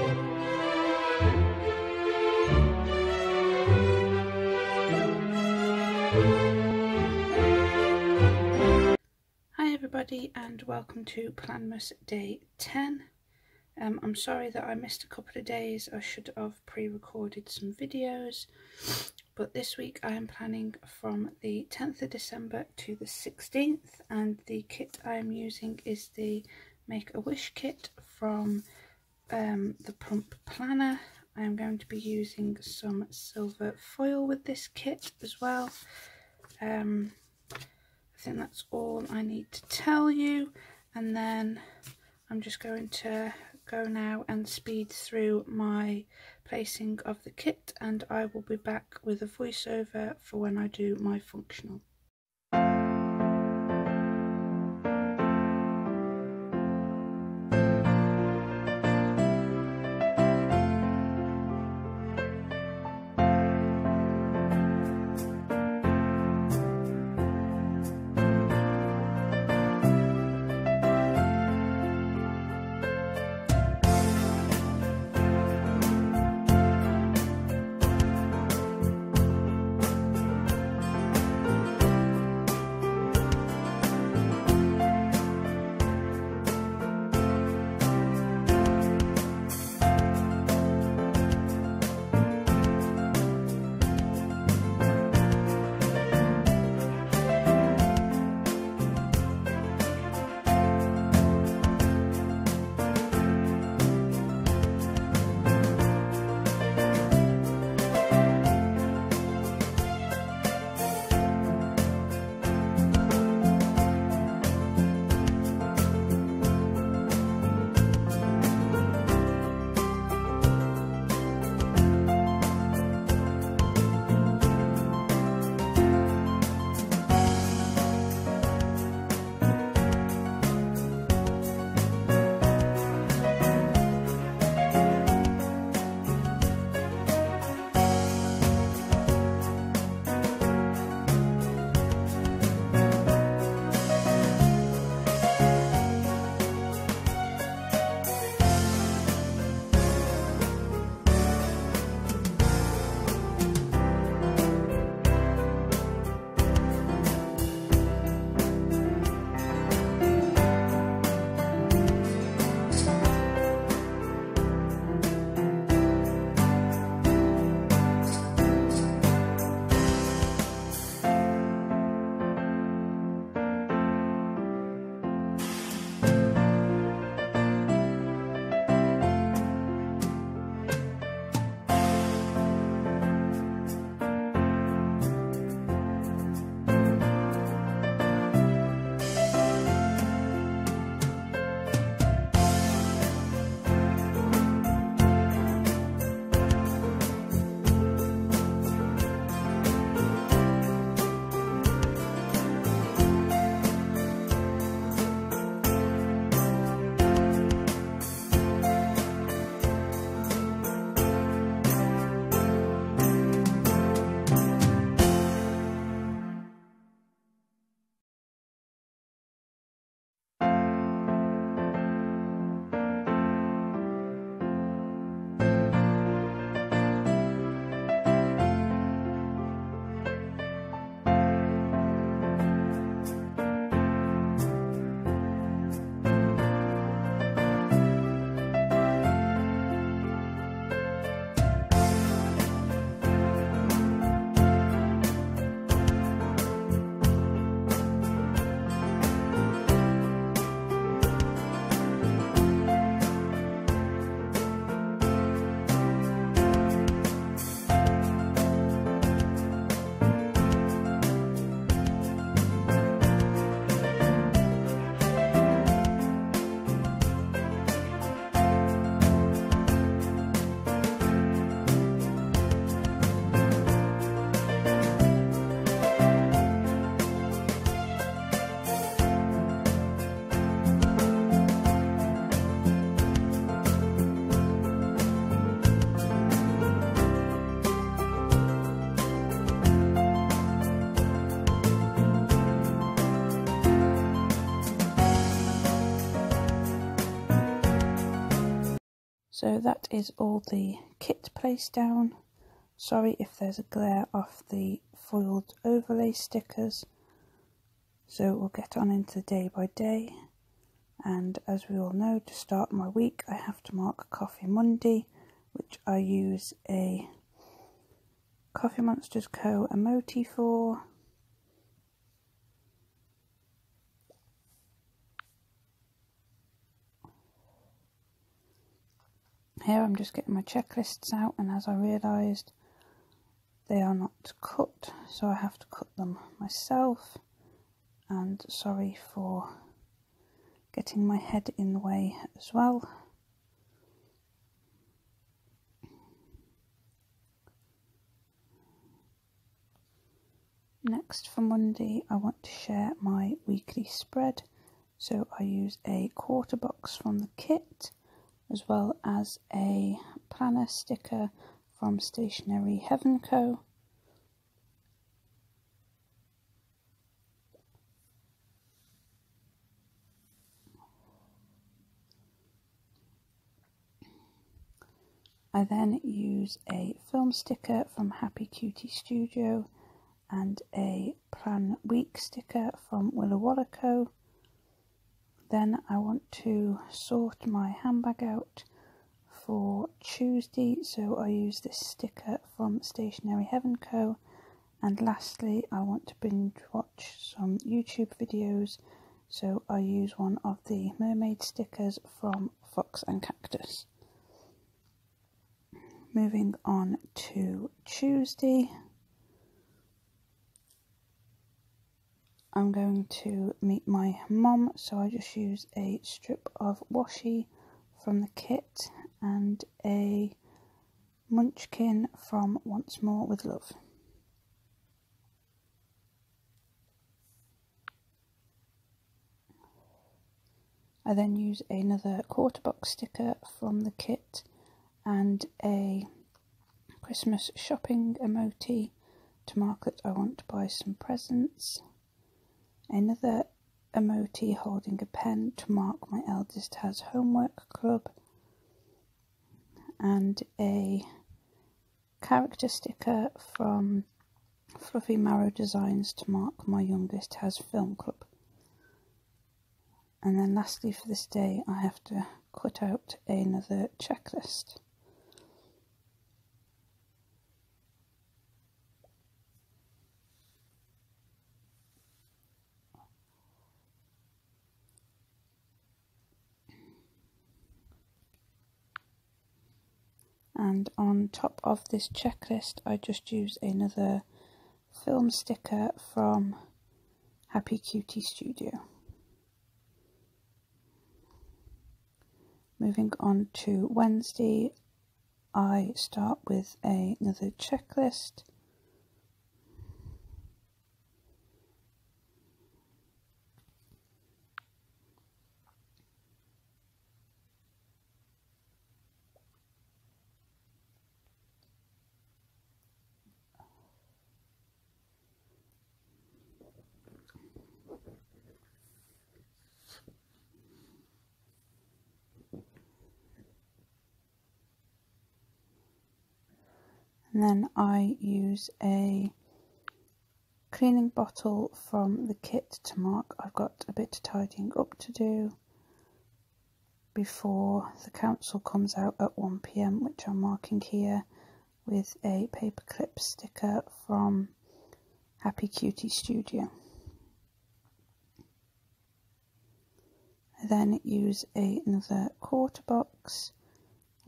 Hi everybody and welcome to Planmas Day 10. Um, I'm sorry that I missed a couple of days, I should have pre-recorded some videos, but this week I am planning from the 10th of December to the 16th and the kit I am using is the Make-A-Wish kit from um, the Plump Planner. I am going to be using some silver foil with this kit as well. Um, I think that's all I need to tell you and then I'm just going to go now and speed through my placing of the kit and I will be back with a voiceover for when I do my functional. So that is all the kit placed down. Sorry if there's a glare off the foiled overlay stickers. So we'll get on into day by day. And as we all know, to start my week, I have to mark Coffee Monday, which I use a Coffee Monsters Co. emoji for. Here I'm just getting my checklists out and as I realised they are not cut so I have to cut them myself and sorry for getting my head in the way as well. Next for Monday I want to share my weekly spread so I use a quarter box from the kit as well as a planner sticker from Stationery Heaven Co. I then use a film sticker from Happy Cutie Studio and a Plan Week sticker from Willa Walla Co. Then I want to sort my handbag out for Tuesday, so I use this sticker from Stationery Heaven Co. And lastly, I want to binge watch some YouTube videos, so I use one of the mermaid stickers from Fox and Cactus. Moving on to Tuesday, I'm going to meet my mom, so I just use a strip of washi from the kit and a munchkin from Once More with Love. I then use another quarter box sticker from the kit and a Christmas shopping emoji to mark that I want to buy some presents another emoji holding a pen to mark my eldest has homework club, and a character sticker from Fluffymaru Designs to mark my youngest has film club. And then lastly for this day I have to cut out another checklist. And on top of this checklist I just use another film sticker from Happy Cutie Studio. Moving on to Wednesday, I start with a, another checklist and then I use a cleaning bottle from the kit to mark I've got a bit of tidying up to do before the council comes out at 1pm which I'm marking here with a paperclip sticker from Happy Cutie Studio. I then use a, another quarter box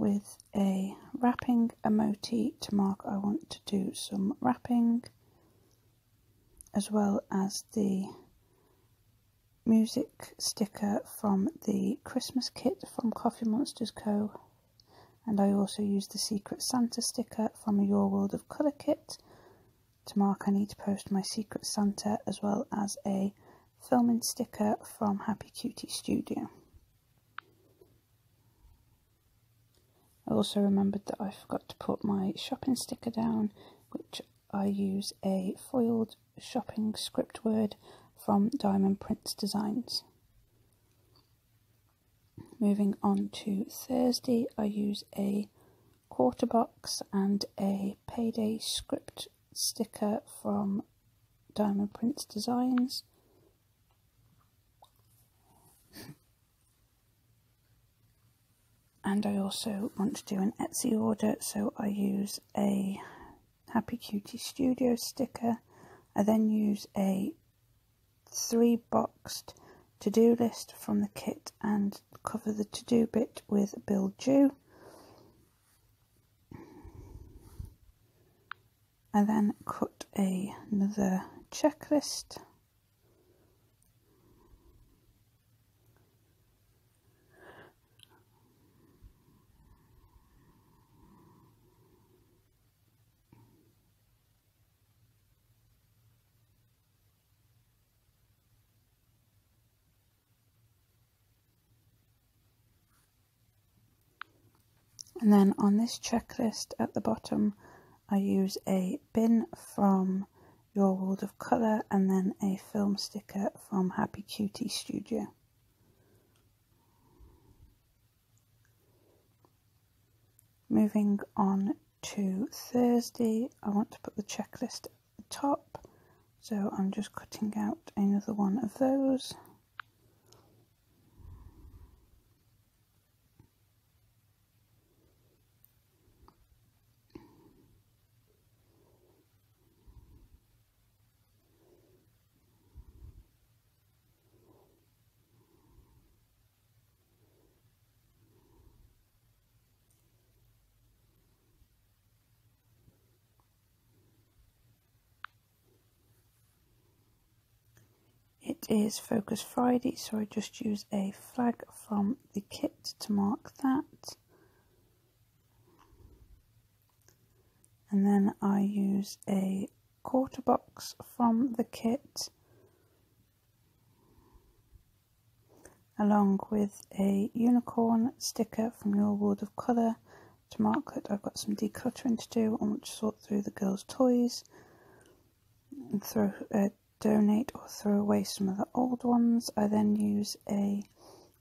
with a wrapping emoji to mark I want to do some wrapping as well as the music sticker from the Christmas kit from Coffee Monsters Co. And I also use the Secret Santa sticker from Your World of Colour kit to mark I need to post my Secret Santa as well as a filming sticker from Happy Cutie Studio. I also remembered that I forgot to put my shopping sticker down, which I use a foiled shopping script word from Diamond Prints Designs. Moving on to Thursday, I use a quarter box and a payday script sticker from Diamond Prints Designs. And I also want to do an Etsy order so I use a Happy Cutie Studio sticker. I then use a three boxed to-do list from the kit and cover the to-do bit with Build Due I then cut a, another checklist And then on this checklist at the bottom, I use a bin from Your World of Colour and then a film sticker from Happy Cutie Studio. Moving on to Thursday, I want to put the checklist at the top, so I'm just cutting out another one of those. It is Focus Friday, so I just use a flag from the kit to mark that. And then I use a quarter box from the kit along with a unicorn sticker from your world of colour to mark that I've got some decluttering to do I want to sort through the girls' toys and throw uh, donate or throw away some of the old ones. I then use a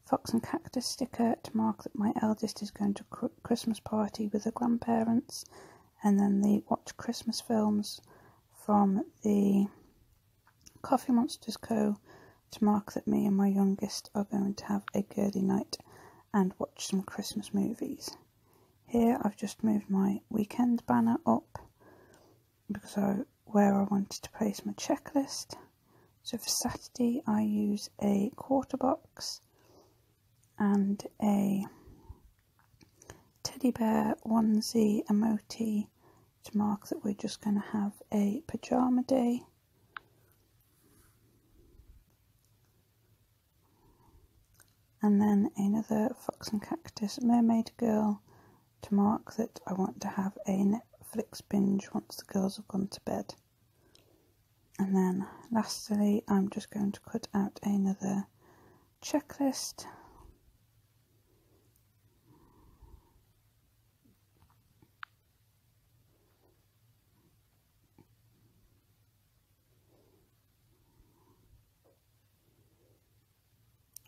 fox and cactus sticker to mark that my eldest is going to Christmas party with her grandparents, and then the watch Christmas films from the Coffee Monsters Co. to mark that me and my youngest are going to have a girly night and watch some Christmas movies. Here I've just moved my weekend banner up because I where I wanted to place my checklist. So for Saturday, I use a quarter box and a teddy bear onesie emoji to mark that we're just going to have a pajama day. And then another Fox and Cactus Mermaid Girl to mark that I want to have a Netflix binge once the girls have gone to bed. And then lastly, I'm just going to cut out another checklist.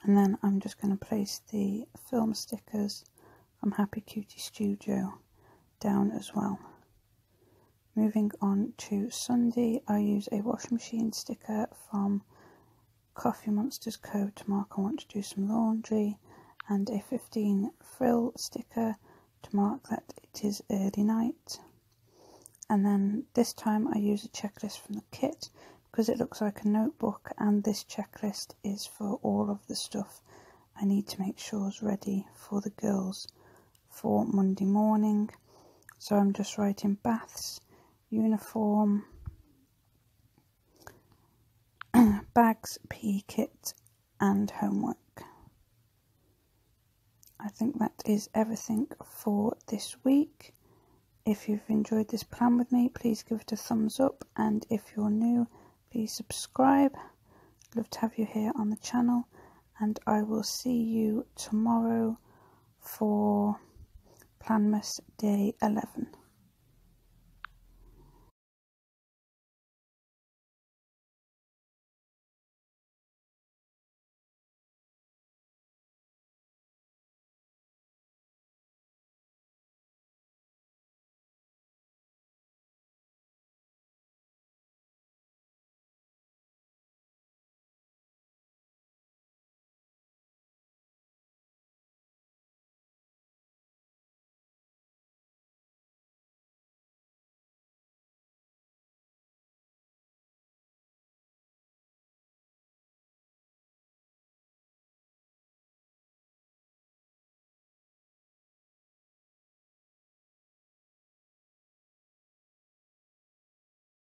And then I'm just going to place the film stickers from Happy Cutie Studio down as well. Moving on to Sunday, I use a washing machine sticker from Coffee Monsters Co. to mark I want to do some laundry, and a 15 frill sticker to mark that it is early night. And then this time I use a checklist from the kit because it looks like a notebook, and this checklist is for all of the stuff I need to make sure is ready for the girls for Monday morning. So I'm just writing baths uniform, bags, PE kit, and homework. I think that is everything for this week. If you've enjoyed this plan with me, please give it a thumbs up, and if you're new, please subscribe. love to have you here on the channel, and I will see you tomorrow for Planmas Day 11.